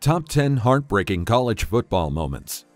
Top 10 Heartbreaking College Football Moments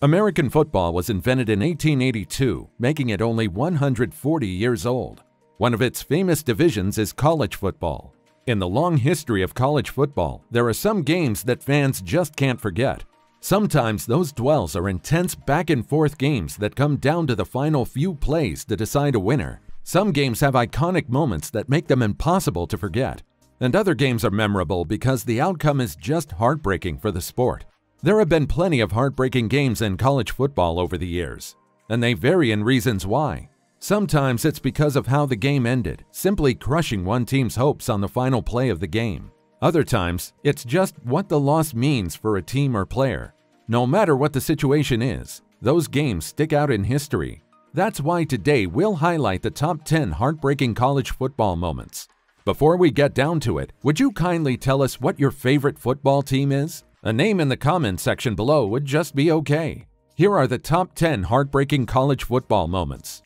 American football was invented in 1882, making it only 140 years old. One of its famous divisions is college football. In the long history of college football, there are some games that fans just can't forget. Sometimes those dwells are intense back and forth games that come down to the final few plays to decide a winner. Some games have iconic moments that make them impossible to forget. And other games are memorable because the outcome is just heartbreaking for the sport. There have been plenty of heartbreaking games in college football over the years, and they vary in reasons why. Sometimes it's because of how the game ended, simply crushing one team's hopes on the final play of the game. Other times, it's just what the loss means for a team or player. No matter what the situation is, those games stick out in history. That's why today we'll highlight the top 10 heartbreaking college football moments. Before we get down to it, would you kindly tell us what your favorite football team is? A name in the comments section below would just be okay. Here are the top 10 heartbreaking college football moments.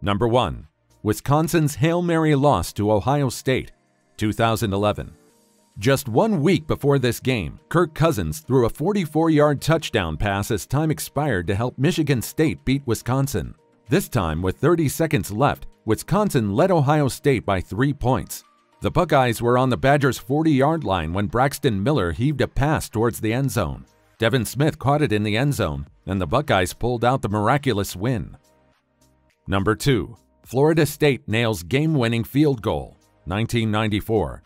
Number 1. Wisconsin's Hail Mary loss to Ohio State, 2011. Just one week before this game, Kirk Cousins threw a 44-yard touchdown pass as time expired to help Michigan State beat Wisconsin. This time, with 30 seconds left, Wisconsin led Ohio State by three points. The Buckeyes were on the Badgers' 40 yard line when Braxton Miller heaved a pass towards the end zone. Devin Smith caught it in the end zone, and the Buckeyes pulled out the miraculous win. Number 2. Florida State nails game winning field goal, 1994.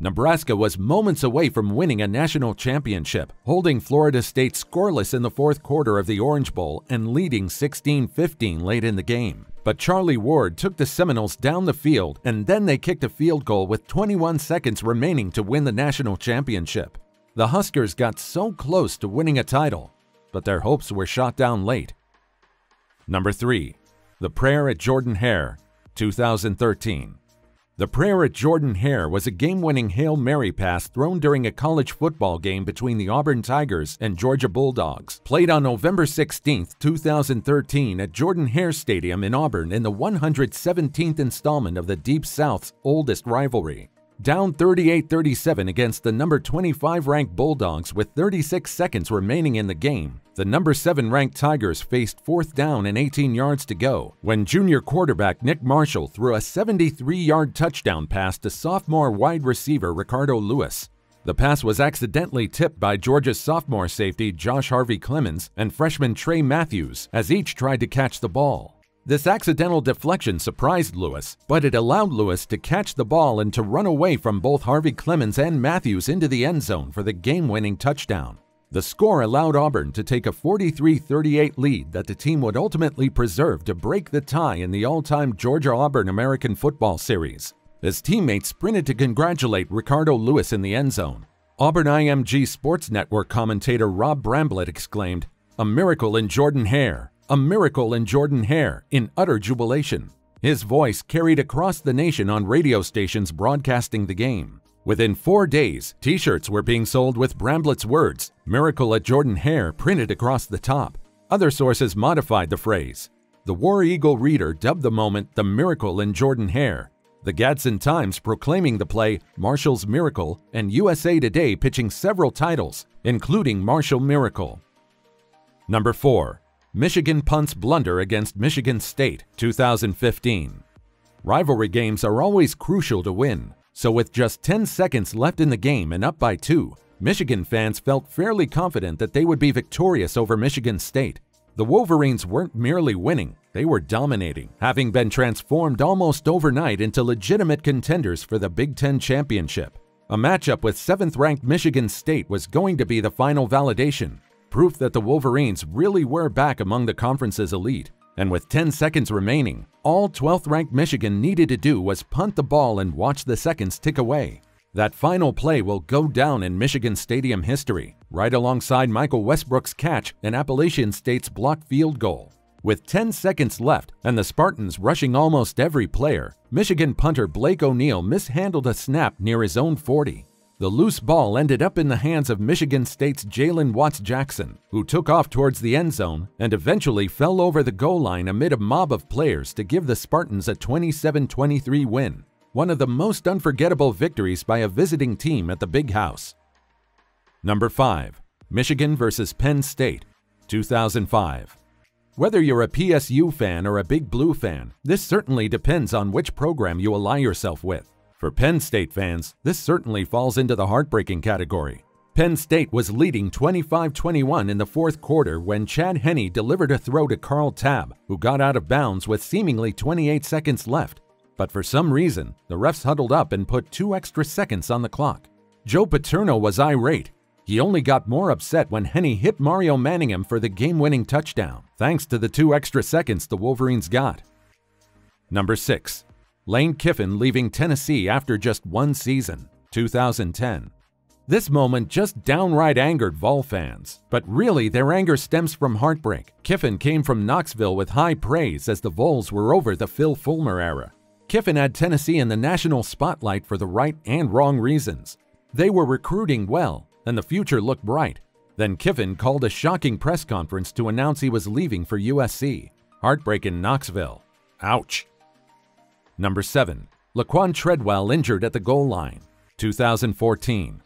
Nebraska was moments away from winning a national championship, holding Florida State scoreless in the fourth quarter of the Orange Bowl and leading 16 15 late in the game. But Charlie Ward took the Seminoles down the field, and then they kicked a field goal with 21 seconds remaining to win the national championship. The Huskers got so close to winning a title, but their hopes were shot down late. Number 3. The Prayer at Jordan Hare, 2013. The prayer at Jordan Hare was a game-winning Hail Mary pass thrown during a college football game between the Auburn Tigers and Georgia Bulldogs, played on November 16, 2013 at Jordan Hare Stadium in Auburn in the 117th installment of the Deep South's oldest rivalry. Down 38-37 against the number 25 ranked Bulldogs with 36 seconds remaining in the game, the number 7 ranked Tigers faced fourth down and 18 yards to go when junior quarterback Nick Marshall threw a 73-yard touchdown pass to sophomore wide receiver Ricardo Louis. The pass was accidentally tipped by Georgia's sophomore safety Josh Harvey Clemons and freshman Tray Matthews as each tried to catch the ball. This accidental deflection surprised Louis, but it allowed Louis to catch the ball and to run away from both Harvey Clemons and Matthews into the end zone for the game-winning touchdown. The score allowed Auburn to take a 43-38 lead that the team would ultimately preserve to break the tie in the all-time Georgia-Auburn American Football Series. His teammates sprinted to congratulate Ricardo Louis in the end zone. Auburn IMG Sports Network commentator Rob Bramblett exclaimed, A miracle in Jordan Hare, a miracle in Jordan Hare, in utter jubilation. His voice carried across the nation on radio stations broadcasting the game. Within four days, t shirts were being sold with Bramblett's words, Miracle at Jordan Hare, printed across the top. Other sources modified the phrase. The War Eagle reader dubbed the moment the Miracle in Jordan Hare. The Gadsden Times proclaiming the play Marshall's Miracle, and USA Today pitching several titles, including Marshall Miracle. Number 4. Michigan punts blunder against Michigan State 2015. Rivalry games are always crucial to win, so with just 10 seconds left in the game and up by two, Michigan fans felt fairly confident that they would be victorious over Michigan State. The Wolverines weren't merely winning, they were dominating, having been transformed almost overnight into legitimate contenders for the Big Ten championship. A matchup with 7th ranked Michigan State was going to be the final validation, proof that the Wolverines really were back among the conference's elite. And with 10 seconds remaining, all 12th ranked Michigan needed to do was punt the ball and watch the seconds tick away. That final play will go down in Michigan Stadium history, right alongside Michael Westbrook's catch and Appalachian State's blocked field goal. With 10 seconds left and the Spartans rushing almost every player, Michigan punter Blake O'Neill mishandled a snap near his own 40. The loose ball ended up in the hands of Michigan State's Jalen Watts Jackson, who took off towards the end zone and eventually fell over the goal line amid a mob of players to give the Spartans a 27 23 win, one of the most unforgettable victories by a visiting team at the Big House. Number 5. Michigan vs. Penn State, 2005. Whether you're a PSU fan or a Big Blue fan, this certainly depends on which program you ally yourself with. For Penn State fans, this certainly falls into the heartbreaking category. Penn State was leading 25-21 in the fourth quarter when Chad Henne delivered a throw to Carl Tabb, who got out of bounds with seemingly 28 seconds left. But for some reason, the refs huddled up and put two extra seconds on the clock. Joe Paterno was irate. He only got more upset when Henne hit Mario Manningham for the game-winning touchdown, thanks to the two extra seconds the Wolverines got. Number 6. Lane Kiffin leaving Tennessee after just one season, 2010. This moment just downright angered Vol fans, but really their anger stems from heartbreak. Kiffin came from Knoxville with high praise as the Vols were over the Phil Fulmer era. Kiffin had Tennessee in the national spotlight for the right and wrong reasons. They were recruiting well, and the future looked bright. Then Kiffin called a shocking press conference to announce he was leaving for USC. Heartbreak in Knoxville. Ouch. Number 7. Laquan Treadwell injured at the goal line. 2014.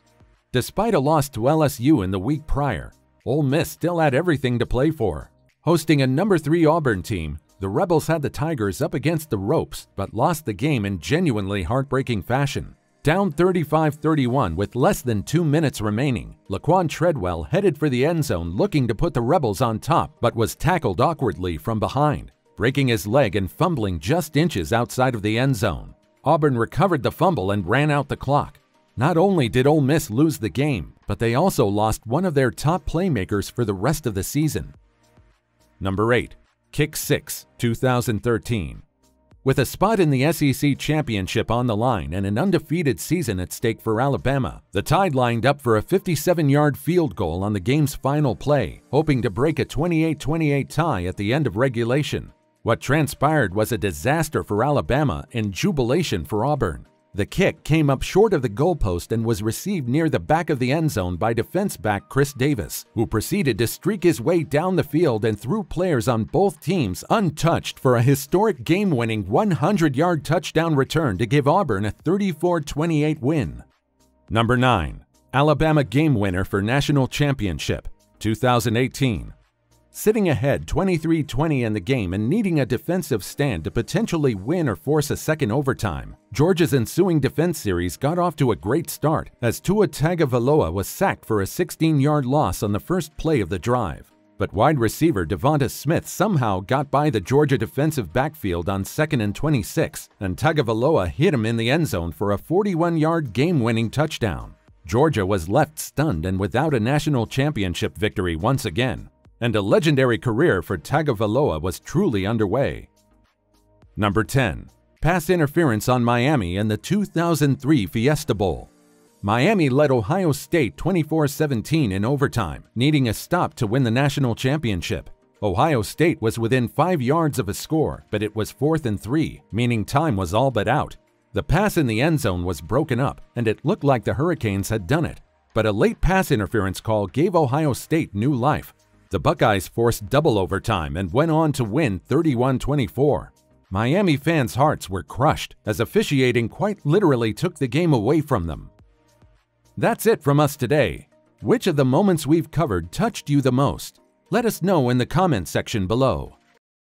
Despite a loss to LSU in the week prior, Ole Miss still had everything to play for. Hosting a number 3 Auburn team, the Rebels had the Tigers up against the ropes but lost the game in genuinely heartbreaking fashion. Down 35-31 with less than two minutes remaining, Laquan Treadwell headed for the end zone looking to put the Rebels on top but was tackled awkwardly from behind, breaking his leg and fumbling just inches outside of the end zone. Auburn recovered the fumble and ran out the clock. Not only did Ole Miss lose the game, but they also lost one of their top playmakers for the rest of the season. Number 8. Kick 6, 2013. With a spot in the SEC championship on the line and an undefeated season at stake for Alabama, the Tide lined up for a 57-yard field goal on the game's final play, hoping to break a 28-28 tie at the end of regulation. What transpired was a disaster for Alabama and jubilation for Auburn. The kick came up short of the goalpost and was received near the back of the end zone by defense back Chris Davis, who proceeded to streak his way down the field and threw players on both teams untouched for a historic game-winning 100-yard touchdown return to give Auburn a 34-28 win. Number 9. Alabama game winner for national championship, 2018. Sitting ahead 23-20 in the game and needing a defensive stand to potentially win or force a second overtime, Georgia's ensuing defense series got off to a great start as Tua Tagovailoa was sacked for a 16-yard loss on the first play of the drive. But wide receiver Devonta Smith somehow got by the Georgia defensive backfield on 2nd and 26, and Tagovailoa hit him in the end zone for a 41-yard game-winning touchdown. Georgia was left stunned and without a national championship victory once again and a legendary career for Tagovailoa was truly underway. Number 10. Pass interference on Miami in the 2003 Fiesta Bowl. Miami led Ohio State 24-17 in overtime, needing a stop to win the national championship. Ohio State was within 5 yards of a score, but it was 4th and 3, meaning time was all but out. The pass in the end zone was broken up, and it looked like the Hurricanes had done it. But a late pass interference call gave Ohio State new life, the Buckeyes forced double overtime and went on to win 31 24. Miami fans' hearts were crushed as officiating quite literally took the game away from them. That's it from us today. Which of the moments we've covered touched you the most? Let us know in the comment section below.